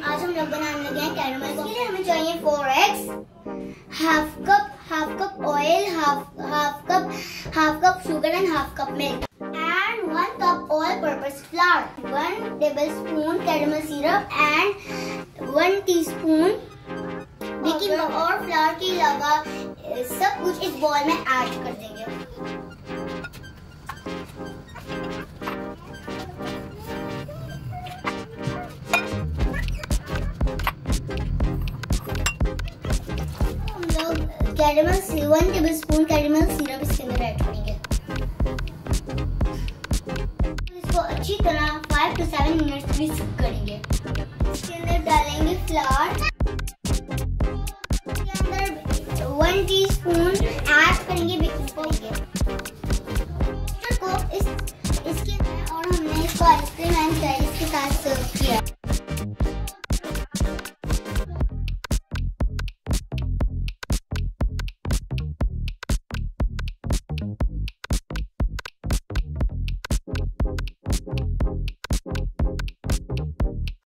आज हम लोग बनाने लगे हैं कैरमल इसके लिए हमें चाहिए four eggs half cup half cup oil half cup half cup sugar and half cup milk and one cup all-purpose flour, one tablespoon caramel syrup and one teaspoon baking और फ्लावर के अलावा सब कुछ इस बॉल में add कर देंगे। Caramel one tablespoon caramel syrup इसके अंदर ऐड करेंगे इसको अच्छी तरह five to seven minute mix करेंगे। इसके अंदर डालेंगे फ्लावर इसके अंदर वन टीस्पून